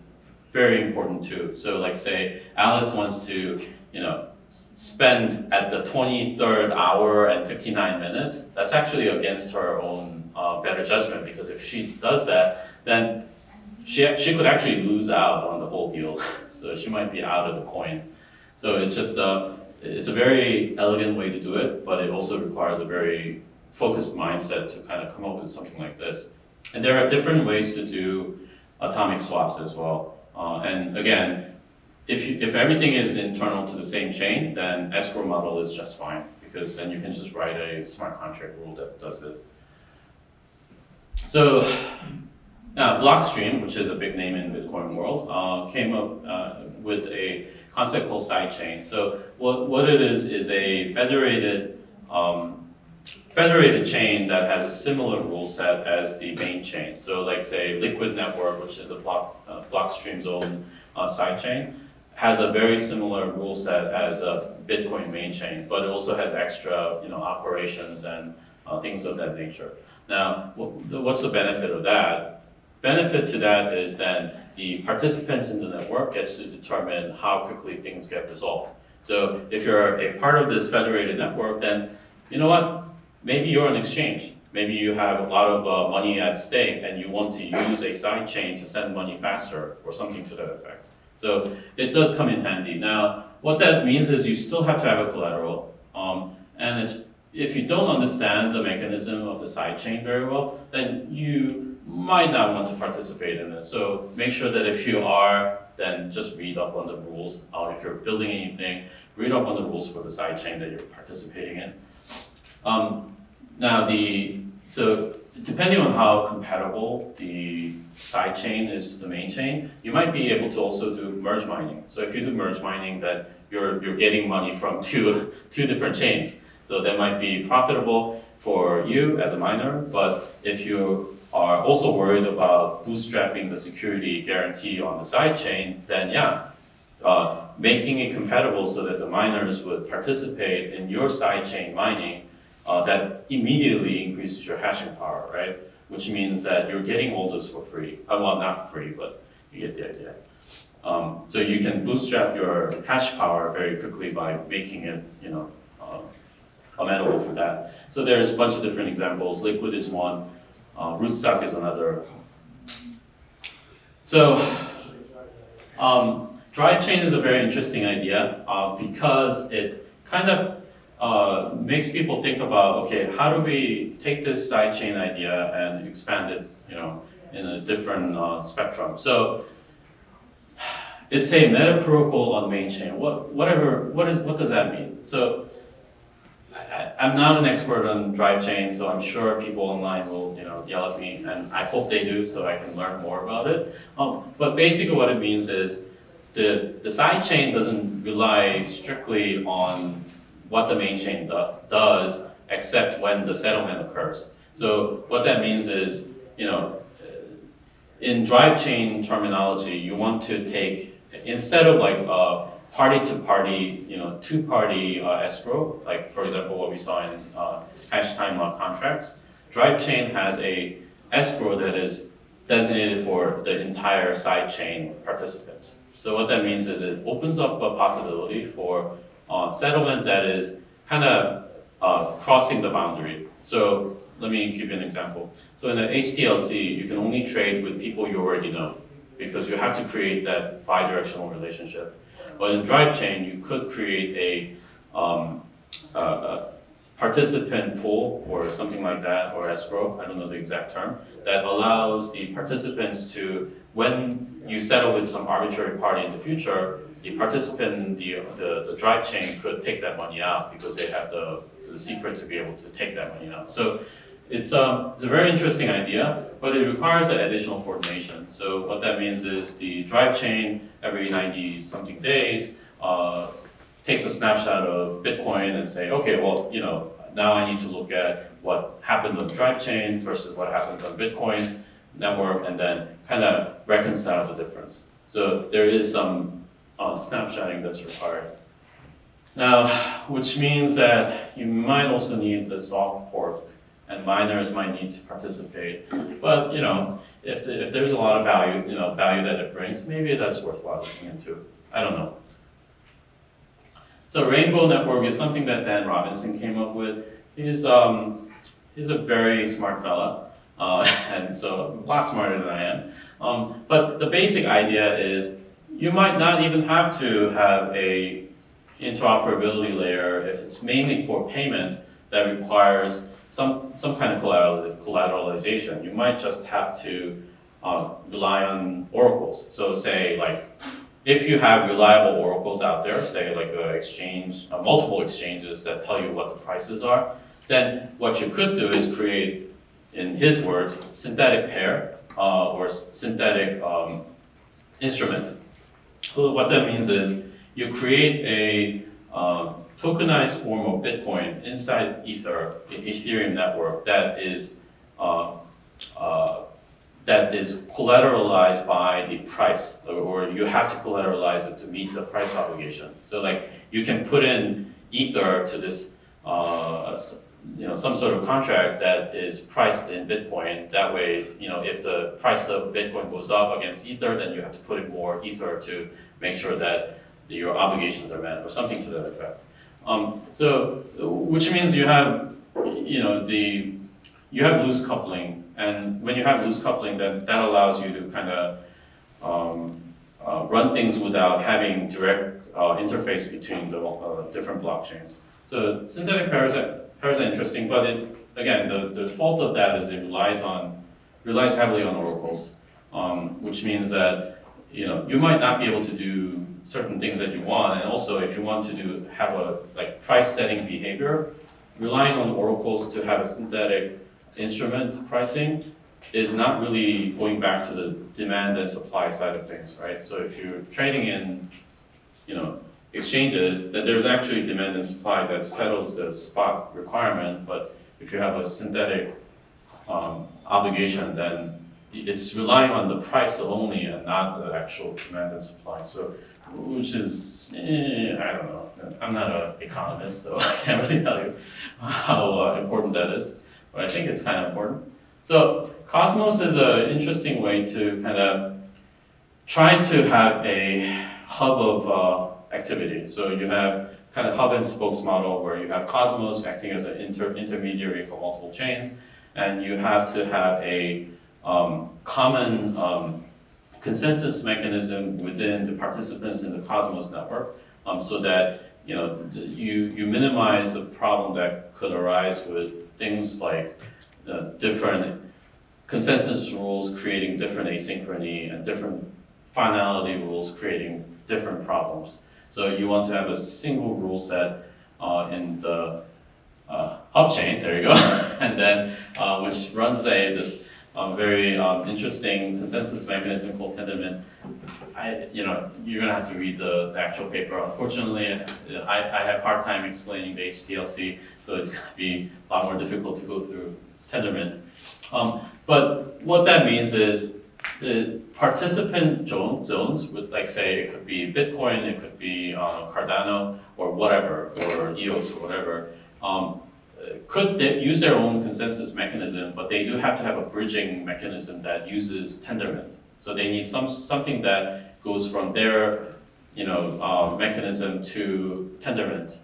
very important too. So like say Alice wants to, you know, spend at the 23rd hour and 59 minutes, that's actually against her own uh, better judgment because if she does that, then she, she could actually lose out on the whole deal. so she might be out of the coin. So it's just uh, it's a very elegant way to do it, but it also requires a very focused mindset to kind of come up with something like this. And there are different ways to do atomic swaps as well. Uh, and again, if, you, if everything is internal to the same chain, then escrow model is just fine because then you can just write a smart contract rule that does it. So now Blockstream, which is a big name in Bitcoin world, uh, came up uh, with a concept called sidechain. So what, what it is is a federated um, federated chain that has a similar rule set as the main chain. So like say Liquid Network, which is a block, uh, Blockstream's own uh, sidechain, has a very similar rule set as a Bitcoin main chain, but it also has extra, you know, operations and uh, things of that nature. Now, wh- what's the benefit of that? Benefit to that is then the participants in the network gets to determine how quickly things get resolved. So if you're a part of this federated network, then you know what? Maybe you're an exchange. Maybe you have a lot of uh, money at stake and you want to use a side chain to send money faster or something to that effect. So it does come in handy. Now, what that means is you still have to have a collateral. Um, and it's, if you don't understand the mechanism of the side chain very well, then you might not want to participate in it. So make sure that if you are, then just read up on the rules. Or if you're building anything, read up on the rules for the side chain that you're participating in. Um, now the, so depending on how compatible the side chain is to the main chain, you might be able to also do merge mining. So if you do merge mining, then you're, you're getting money from two, two different chains. So that might be profitable for you as a miner, but if you are also worried about bootstrapping the security guarantee on the side chain, then yeah, uh, making it compatible so that the miners would participate in your side chain mining uh, that immediately increases your hashing power, right? Which means that you're getting all those for free. Uh, well, not free, but you get the idea. Um, so you can bootstrap your hash power very quickly by making it, you know, uh, amenable for that. So there's a bunch of different examples. Liquid is one. Uh, Rootstock is another. So um, drive chain is a very interesting idea uh, because it kind of uh, makes people think about okay, how do we take this sidechain idea and expand it, you know, in a different uh, spectrum? So it's a meta protocol on main chain. What whatever what is what does that mean? So I, I'm not an expert on drive chain, so I'm sure people online will, you know, yell at me, and I hope they do, so I can learn more about it. Um, but basically, what it means is the the side chain doesn't rely strictly on what the main chain do, does, except when the settlement occurs. So what that means is, you know, in drive chain terminology, you want to take instead of like a party to party, you know, two party uh, escrow, like for example what we saw in uh, hash time lock contracts. Drive chain has a escrow that is designated for the entire side chain participant. So what that means is it opens up a possibility for uh, settlement that is kind of uh, crossing the boundary. So let me give you an example. So in the HTLC, you can only trade with people you already know because you have to create that bi-directional relationship. But in Drive Chain, you could create a, um, a, a participant pool or something like that, or escrow, I don't know the exact term, that allows the participants to, when you settle with some arbitrary party in the future, the participant, the, the, the drive chain could take that money out because they have the, the secret to be able to take that money out. So it's, um, it's a very interesting idea, but it requires an additional coordination. So what that means is the drive chain every 90 something days uh, takes a snapshot of Bitcoin and say, okay, well, you know, now I need to look at what happened on drive chain versus what happened on Bitcoin network and then kind of reconcile the difference. So there is some uh, snapshotting that's required. Now, which means that you might also need the soft fork and miners might need to participate. But, you know, if, the, if there's a lot of value, you know, value that it brings, maybe that's worthwhile looking into. I don't know. So Rainbow Network is something that Dan Robinson came up with. He's, um, he's a very smart fella, uh, and so a lot smarter than I am. Um, but the basic idea is you might not even have to have a interoperability layer if it's mainly for payment that requires some, some kind of collateral, collateralization. You might just have to uh, rely on oracles. So say like, if you have reliable oracles out there, say like a exchange, uh, multiple exchanges that tell you what the prices are, then what you could do is create, in his words, synthetic pair uh, or synthetic um, instrument. So what that means is you create a uh, tokenized form of Bitcoin inside Ether, Ethereum network that is uh, uh, that is collateralized by the price, or you have to collateralize it to meet the price obligation. So like you can put in Ether to this, uh, you know, some sort of contract that is priced in Bitcoin. That way, you know, if the price of Bitcoin goes up against Ether, then you have to put in more Ether to make sure that your obligations are met, or something to that effect. Um, so, which means you have, you know, the you have loose coupling, and when you have loose coupling, then that allows you to kind of um, uh, run things without having direct uh, interface between the uh, different blockchains. So synthetic pairs are, pairs are interesting, but it, again, the, the fault of that is it relies on relies heavily on oracles, um, which means that you know you might not be able to do certain things that you want, and also if you want to do have a like price setting behavior, relying on oracles to have a synthetic instrument pricing is not really going back to the demand and supply side of things, right? So if you're trading in, you know, exchanges, then there's actually demand and supply that settles the spot requirement, but if you have a synthetic um, obligation, then it's relying on the price only and not the actual demand and supply. So, which is, eh, I don't know. I'm not an economist, so I can't really tell you how uh, important that is but I think it's kind of important. So Cosmos is an interesting way to kind of try to have a hub of uh, activity. So you have kind of hub and spokes model where you have Cosmos acting as an inter intermediary for multiple chains, and you have to have a um, common um, consensus mechanism within the participants in the Cosmos network, um, so that you know you you minimize the problem that could arise with things like uh, different consensus rules creating different asynchrony and different finality rules creating different problems. So you want to have a single rule set uh, in the uh, hub chain, there you go, and then uh, which runs a this um, very um, interesting consensus mechanism called Tendermint. I, you know, you're gonna have to read the, the actual paper. Unfortunately, I, I have hard time explaining the HTLC, so it's gonna be a lot more difficult to go through Tendermint. Um, but what that means is the participant zones with like say it could be Bitcoin, it could be uh, Cardano or whatever, or EOS or whatever, um, could use their own consensus mechanism, but they do have to have a bridging mechanism that uses Tendermint. So they need some something that goes from their, you know, uh, mechanism to Tendermint.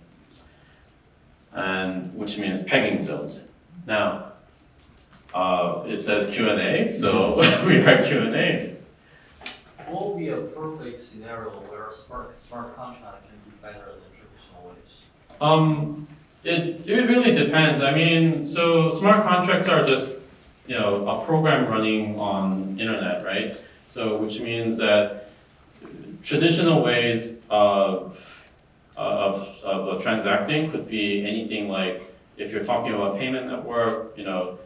And, which means pegging zones. Now, uh, it says Q and A, so we are Q and A. What would be a perfect scenario where a smart, smart contract can do better than traditional ways? Um, it, it really depends. I mean, so smart contracts are just, you know, a program running on internet, right? So, which means that traditional ways of, of, of transacting could be anything like, if you're talking about payment network, you know,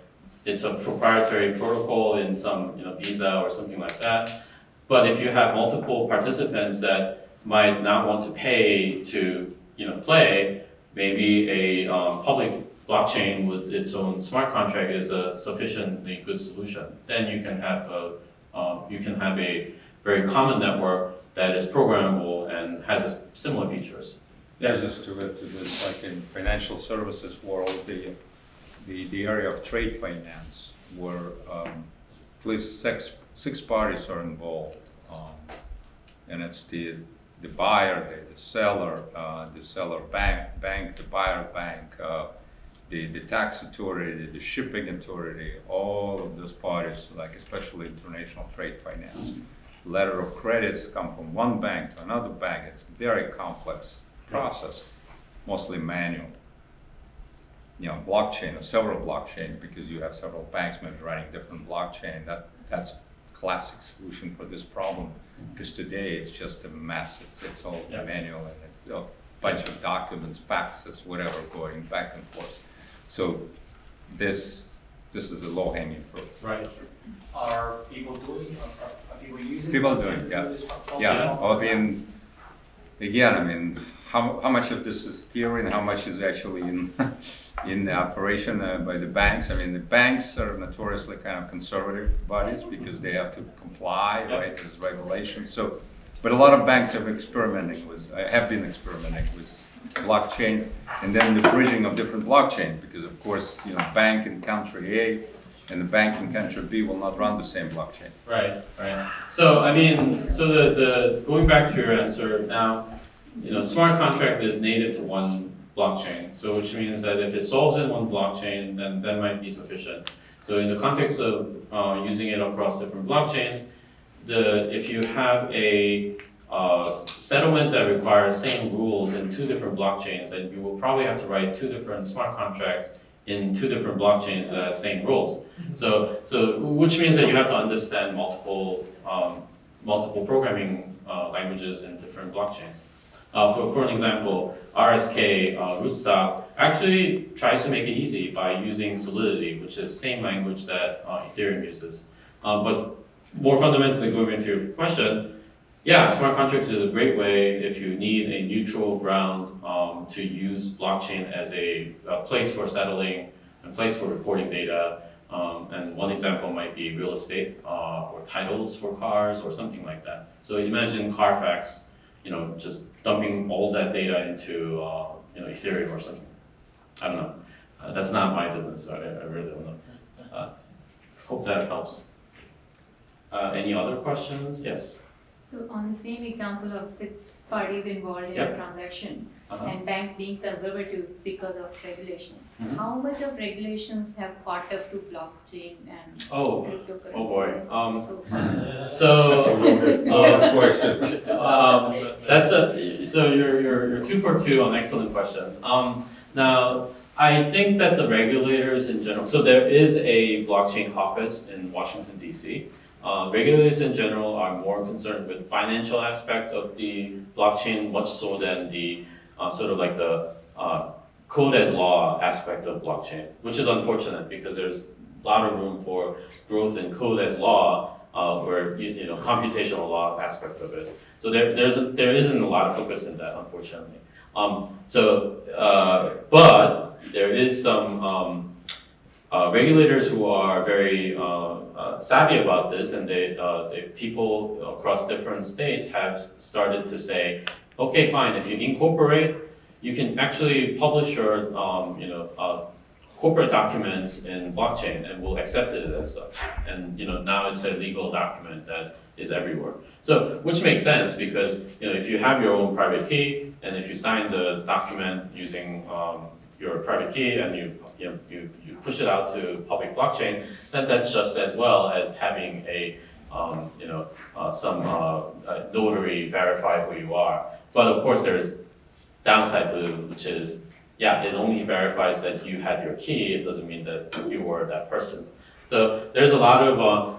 it's a proprietary protocol in some, you know, Visa or something like that. But if you have multiple participants that might not want to pay to, you know, play, maybe a um, public blockchain with its own smart contract is a sufficiently good solution. Then you can have a, um, you can have a very common network that is programmable and has similar features. There's just to it, to this, like in financial services world, the, the, the area of trade finance, where, um, at least six, six parties are involved. Um, and it's the, the buyer, the, the seller, uh, the seller bank, bank, the buyer bank, uh, the, the tax authority, the shipping authority, all of those parties, like especially international trade finance. Letter of credits come from one bank to another bank. It's a very complex process, mostly manual. You know, blockchain or several blockchains because you have several banks maybe running different blockchain. That that's classic solution for this problem because today it's just a mess. It's it's all Yeah. manual and it's a bunch of documents, faxes, whatever, going back and forth. So this this is a low hanging fruit. Right. Are people doing, are, are- people using? People doing, yeah. Yeah, I mean, again, I mean, how, how much of this is theory and how much is actually in, in operation uh, by the banks? I mean, the banks are notoriously kind of conservative bodies because they have to comply, right, there's regulations, so. But a lot of banks have experimenting with, uh, have been experimenting with blockchain and then the bridging of different blockchains, because of course, you know, bank in country A and the bank in country B will not run the same blockchain. Right, right. So, I mean, so the, the, going back to your answer now, you know, smart contract is native to one blockchain. So which means that if it solves in one blockchain, then that might be sufficient. So in the context of, uh, using it across different blockchains, the, if you have a, uh, settlement that requires same rules in two different blockchains, then you will probably have to write two different smart contracts in two different blockchains that have same rules. So, so, which means that you have to understand multiple, um, multiple programming, uh, languages in different blockchains. Uh, for, for an example, RSK, uh, Rootstock, actually tries to make it easy by using Solidity, which is the same language that, uh, Ethereum uses. Uh, but more fundamentally, going into your question, yeah, smart contracts is a great way if you need a neutral ground um, to use blockchain as a, a place for settling, a place for recording data. Um, and one example might be real estate uh, or titles for cars or something like that. So imagine Carfax, you know, just dumping all that data into uh, you know Ethereum or something. I don't know. Uh, that's not my business. So I, I really don't know. Uh, hope that helps. Uh, any other questions? Yes. So on the same example of six parties involved in Yep. a transaction Uh-huh. and banks being conservative because of regulations, Mhm. how much of regulations have caught up to blockchain and Oh, cryptocurrencies? oh boy. Um, so far? So, That's a good uh, question. um, that's a, so you're, you're, you're two for two on excellent questions. Um, now, I think that the regulators in general, so there is a blockchain caucus in Washington DC. Uh, regulators in general are more concerned with financial aspect of the blockchain, much so than the uh, sort of like the uh, code as law aspect of blockchain, which is unfortunate because there's a lot of room for growth in code as law, uh, or you, you know computational law aspect of it. So there there's a, there isn't a lot of focus in that, unfortunately. Um, so, uh, but there is some um, uh, regulators who are very uh, uh, savvy about this, and they, uh, they people across different states have started to say, okay, fine, if you incorporate, you can actually publish your um, you know uh, corporate documents in blockchain, and we'll accept it as such. And you know now it's a legal document that is everywhere. So, which makes sense because, you know, if you have your own private key and if you sign the document using um, your private key and you, you, know, you, you push it out to public blockchain, then that's just as well as having a, um, you know, uh, some uh, notary verify who you are. But of course, there's downside to it, which is, yeah, it only verifies that you had your key. It doesn't mean that you were that person. So there's a lot of uh,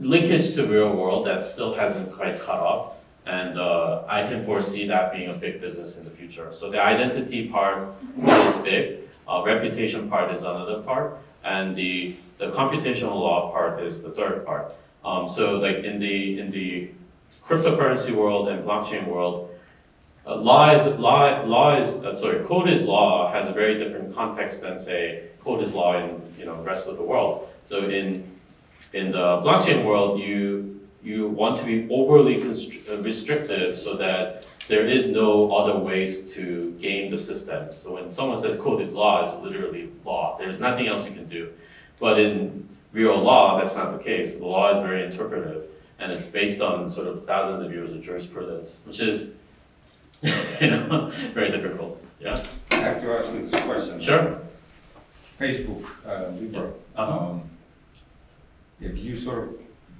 linkage to real world that still hasn't quite caught up. And uh, I can foresee that being a big business in the future. So the identity part is big, uh, reputation part is another part, and the, the computational law part is the third part. Um, so like in the in the cryptocurrency world and blockchain world, uh, law is law law is uh, sorry code is law has a very different context than say code is law in you know rest of the world. So in in the blockchain world, you you want to be overly uh, restrictive so that there is no other ways to game the system. So when someone says code is law, it's literally law. There's nothing else you can do. But in real law, that's not the case. The law is very interpretive, and it's based on sort of thousands of years of jurisprudence, which is, you know, very difficult. Yeah. I have to ask you this question. Sure. Facebook, uh, Libra. Uh-huh. Um, If you sort of,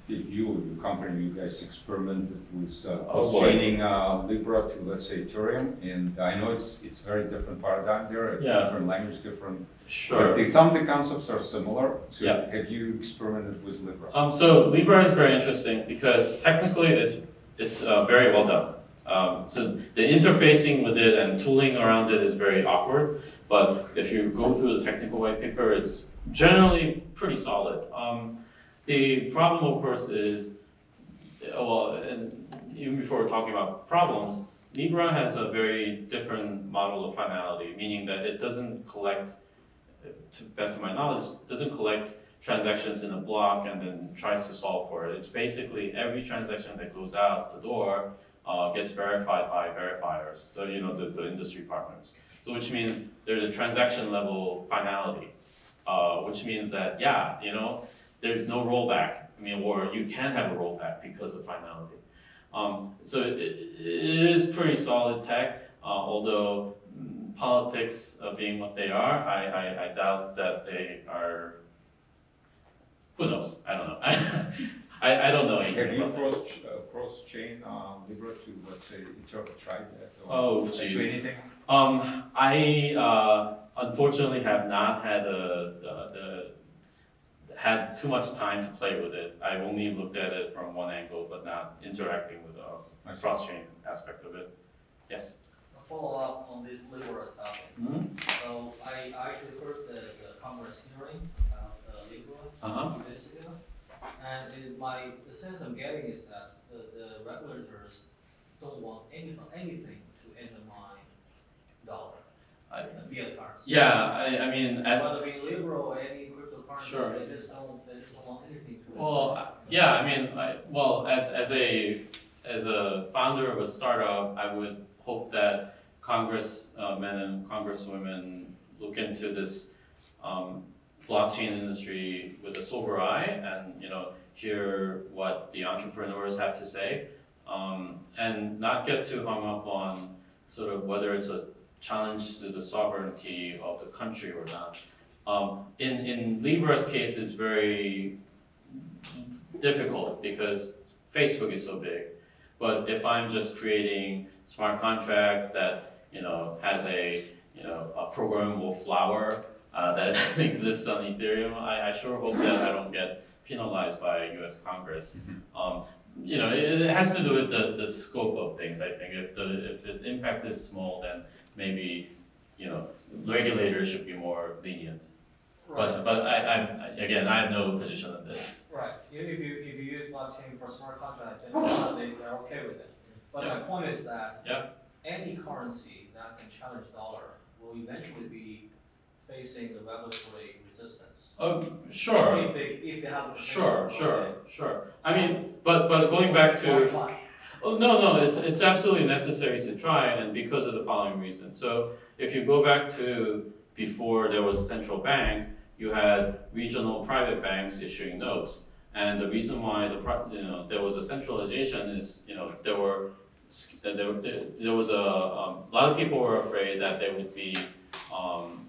if you, your company, you guys experimented with uh, Oh, chaining uh, Libra to, let's say, Ethereum, and I know it's, it's very different paradigm there, Yeah. different language, different. But Sure. the- some of the concepts are similar, so Yeah. have you experimented with Libra? Um, so Libra is very interesting because technically it's it's uh, very well done. Um, so the interfacing with it and tooling around it is very awkward, but if you go through the technical white paper, it's generally pretty solid. Um, the problem, of course, is well, and even before we're talking about problems, Libra has a very different model of finality, meaning that it doesn't collect, to best of my knowledge, doesn't collect transactions in a block and then tries to solve for it. It's basically every transaction that goes out the door uh, gets verified by verifiers, the, you know, the, the industry partners. So which means there's a transaction level finality, uh, which means that, yeah, you know, there's no rollback. I mean, or you can have a rollback because of finality. Um, so it, it is pretty solid tech, uh, although mm, politics uh, being what they are, I, I, I doubt that they are who knows? I don't know. I, I don't know anything Have you about that. cross, uh, cross-chain uh, Libra to, let's say, Ethereum, tried that? or Oh, To jeez. anything? Um, I uh, unfortunately have not had the, the, the had too much time to play with it. I've only looked at it from one angle, but not interacting with uh, I see. cross-chain aspect of it. Yes. A follow-up on this Libra topic. Mhm. So I I actually heard the, the Congress hearing about uh, Libra Uh-huh. a few days ago. And it, my, the sense I'm getting is that the, the regulators don't want any, anything to undermine dollar, I- the fiat currency. Yeah, I, I mean, So as whether it be Libra or any cryptocurrency, Sure. they just don't, they just don't want anything to. Well, I- yeah, I mean, I, well, as, as a, as a founder of a startup, I would hope that congressmen and congresswomen look into this, um, blockchain industry with a sober eye and, you know, hear what the entrepreneurs have to say. Um, and not get too hung up on sort of whether it's a challenge to the sovereignty of the country or not. Um, in, in Libra's case, it's very difficult because Facebook is so big. But if I'm just creating smart contracts that, you know, has a, you know, a programmable flower uh, that exists on Ethereum, I, I sure hope that I don't get penalized by US Congress. Um, you know, it, it has to do with the, the scope of things, I think. If the, if the impact is small, then maybe, you know, regulators should be more lenient. But, but I, I, again, I have no position on this. Right, if if you, if you use blockchain for smart contract, then they, they're okay with it. But my point is that Yeah. any currency that can challenge dollar will eventually be facing the regulatory resistance. Oh, sure, If they, if they have. the sure, sure, okay. sure. I mean, but, but going back Why to, oh, no, no, it's, it's absolutely necessary to try and because of the following reason. So if you go back to before there was a central bank, you had regional private banks issuing notes. And the reason why the, pro- you know, there was a centralization is, you know, there were, uh, there, there there was a, um, a lot of people were afraid that there would be, um,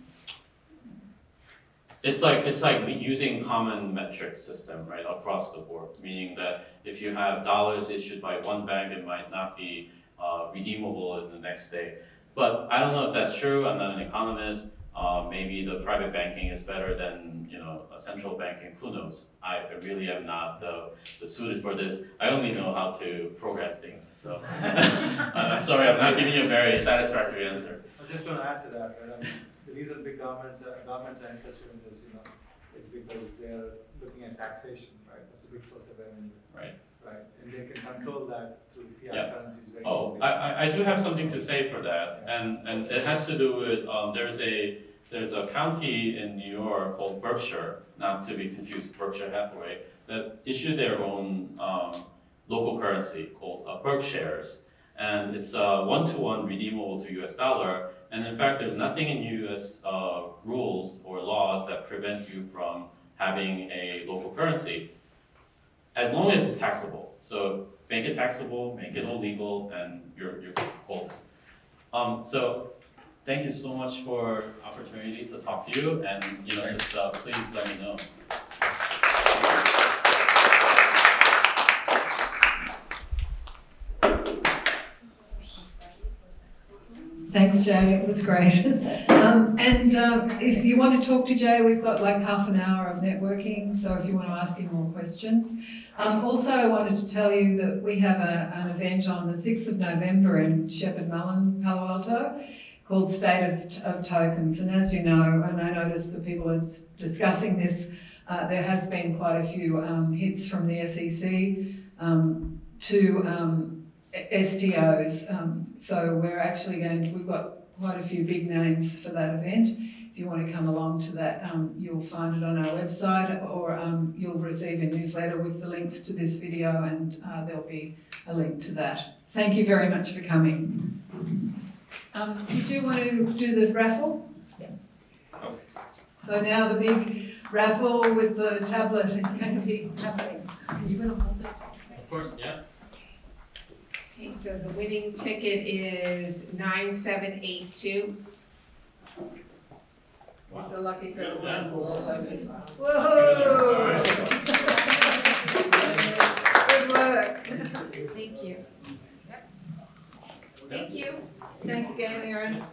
it's like, it's like using common metric system, right, across the board, meaning that if you have dollars issued by one bank, it might not be, uh, redeemable in the next day. But I don't know if that's true, I'm not an economist, uh, maybe the private banking is better than, you know, a central banking, who knows? I really am not the, the suited for this, I only know how to program things, so. I'm sorry, I'm not giving you a very satisfactory answer. I was just gonna add to that, right, I mean, the reason big governments, are- governments are interested in this, you know, is because they're looking at taxation, right, that's a big source of revenue. Right. Right, and they can control that through Yeah. fiat currencies very Oh, easily. I, I, do have something to say for that, and, and it has to do with, um, there's a, there's a county in New York called Berkshire, not to be confused with Berkshire Hathaway, that issued their own, um, local currency called uh, BerkShares. And it's, uh, one-to-one redeemable to US dollar, and in fact, there's nothing in US, uh, rules or laws that prevent you from having a local currency, as long as it's taxable. So make it taxable, make it illegal, and you're, you're golden. Um, so, thank you so much for opportunity to talk to you, and, you know, just, uh, please let me know. Thanks, Jae, it was great. Um, and, um, if you want to talk to Jae, we've got like half an hour of networking, so if you want to ask him more questions. Um, also, I wanted to tell you that we have a, an event on the sixth of November in Sheppard Mullin, Palo Alto, called State of, of Tokens, and as you know, and I noticed that people are discussing this, uh, there has been quite a few, um, hits from the SEC, um, to, STOs. Um, so we're actually going to, we've got quite a few big names for that event. If you want to come along to that, um, you'll find it on our website or um, you'll receive a newsletter with the links to this video and uh, there'll be a link to that. Thank you very much for coming. Um, did you want to do the raffle? Yes. So now the big raffle with the tablet is going to be happening. You're going to hold this one? Of course, yeah. Okay, so the winning ticket is nine seven eight two. It's a lucky girl. Yeah. Whoa! Good work. Thank you. Thank you. Thanks again, Erin.